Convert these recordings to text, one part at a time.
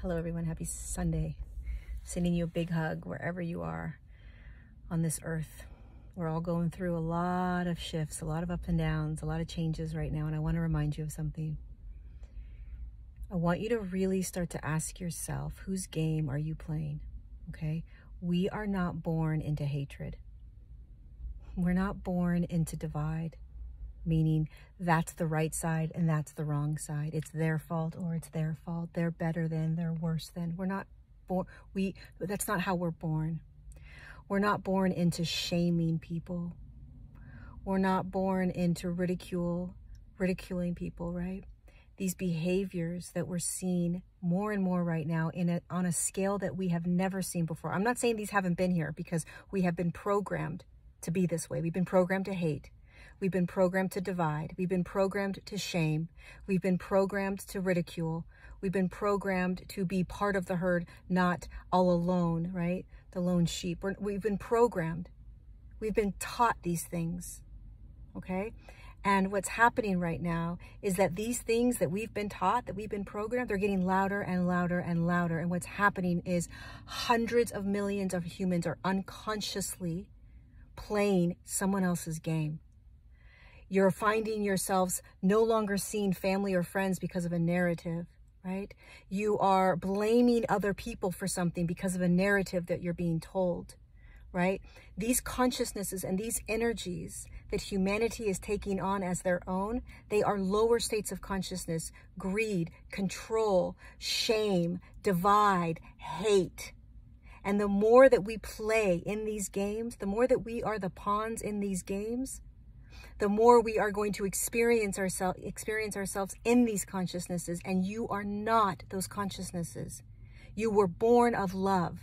Hello, everyone. Happy Sunday. Sending you a big hug wherever you are on this earth. We're all going through a lot of shifts, a lot of ups and downs, a lot of changes right now. And I want to remind you of something. I want you to really start to ask yourself whose game are you playing? Okay. We are not born into hatred, we're not born into divide meaning that's the right side and that's the wrong side. It's their fault or it's their fault. They're better than, they're worse than. We're not born, we, that's not how we're born. We're not born into shaming people. We're not born into ridicule, ridiculing people, right? These behaviors that we're seeing more and more right now in a, on a scale that we have never seen before. I'm not saying these haven't been here because we have been programmed to be this way. We've been programmed to hate. We've been programmed to divide. We've been programmed to shame. We've been programmed to ridicule. We've been programmed to be part of the herd, not all alone, right? The lone sheep. we have been programmed. We've been taught these things, okay? And what's happening right now is that these things that we've been taught, that we've been programmed, they're getting louder and louder and louder. And what's happening is hundreds of millions of humans are unconsciously playing someone else's game. You're finding yourselves no longer seeing family or friends because of a narrative, right? You are blaming other people for something because of a narrative that you're being told, right? These consciousnesses and these energies that humanity is taking on as their own, they are lower states of consciousness, greed, control, shame, divide, hate. And the more that we play in these games, the more that we are the pawns in these games, the more we are going to experience ourselves experience ourselves in these consciousnesses and you are not those consciousnesses. You were born of love.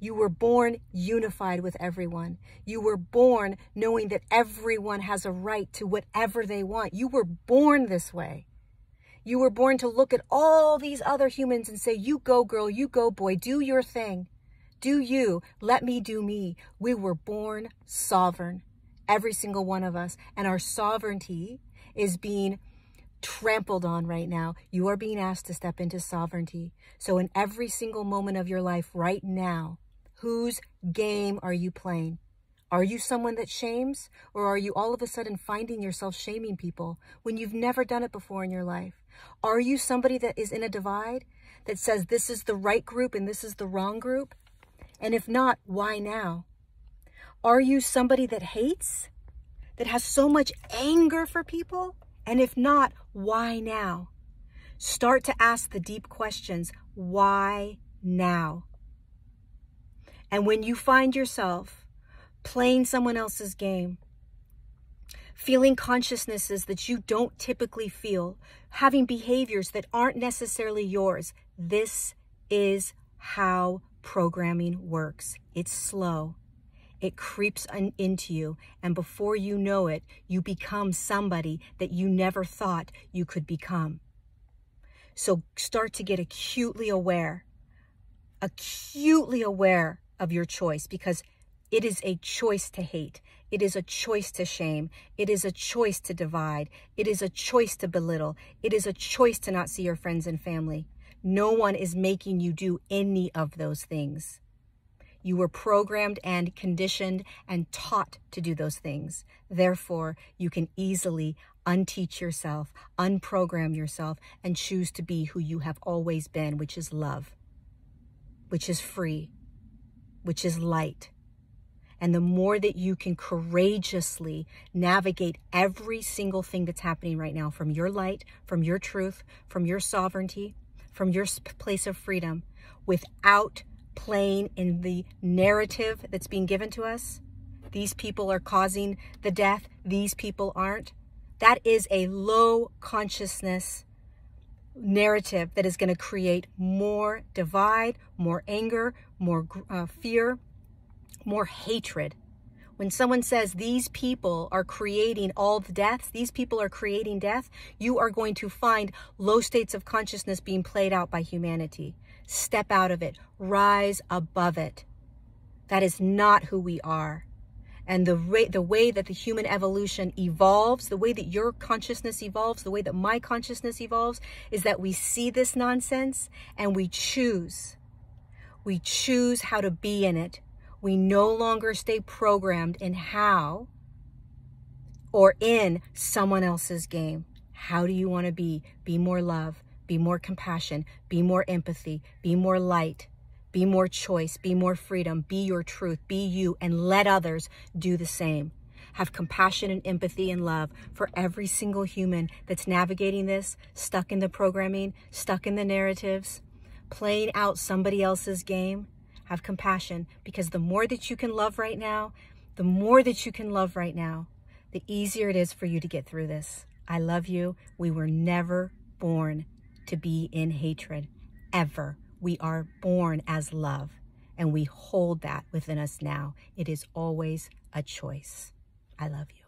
You were born unified with everyone. You were born knowing that everyone has a right to whatever they want. You were born this way. You were born to look at all these other humans and say you go girl you go boy do your thing. Do you. Let me do me. We were born sovereign every single one of us. And our sovereignty is being trampled on right now. You are being asked to step into sovereignty. So in every single moment of your life right now, whose game are you playing? Are you someone that shames or are you all of a sudden finding yourself shaming people when you've never done it before in your life? Are you somebody that is in a divide that says this is the right group and this is the wrong group? And if not, why now? Are you somebody that hates? That has so much anger for people? And if not, why now? Start to ask the deep questions. Why now? And when you find yourself playing someone else's game, feeling consciousnesses that you don't typically feel, having behaviors that aren't necessarily yours, this is how programming works. It's slow it creeps into you. And before you know it, you become somebody that you never thought you could become. So start to get acutely aware, acutely aware of your choice because it is a choice to hate. It is a choice to shame. It is a choice to divide. It is a choice to belittle. It is a choice to not see your friends and family. No one is making you do any of those things. You were programmed and conditioned and taught to do those things. Therefore, you can easily unteach yourself, unprogram yourself, and choose to be who you have always been, which is love, which is free, which is light. And the more that you can courageously navigate every single thing that's happening right now from your light, from your truth, from your sovereignty, from your place of freedom, without playing in the narrative that's being given to us. These people are causing the death, these people aren't. That is a low consciousness narrative that is going to create more divide, more anger, more uh, fear, more hatred. When someone says these people are creating all the deaths, these people are creating death, you are going to find low states of consciousness being played out by humanity. Step out of it, rise above it. That is not who we are. and the rate the way that the human evolution evolves the way that your consciousness evolves the way that my consciousness evolves is that we see this nonsense and we choose. We choose how to be in it. We no longer stay programmed in how or in someone else's game. How do you want to be? Be more love be more compassion be more empathy be more light be more choice, be more freedom, be your truth, be you, and let others do the same. Have compassion and empathy and love for every single human that's navigating this, stuck in the programming, stuck in the narratives, playing out somebody else's game. Have compassion because the more that you can love right now, the more that you can love right now, the easier it is for you to get through this. I love you. We were never born to be in hatred, ever. We are born as love and we hold that within us now. It is always a choice. I love you.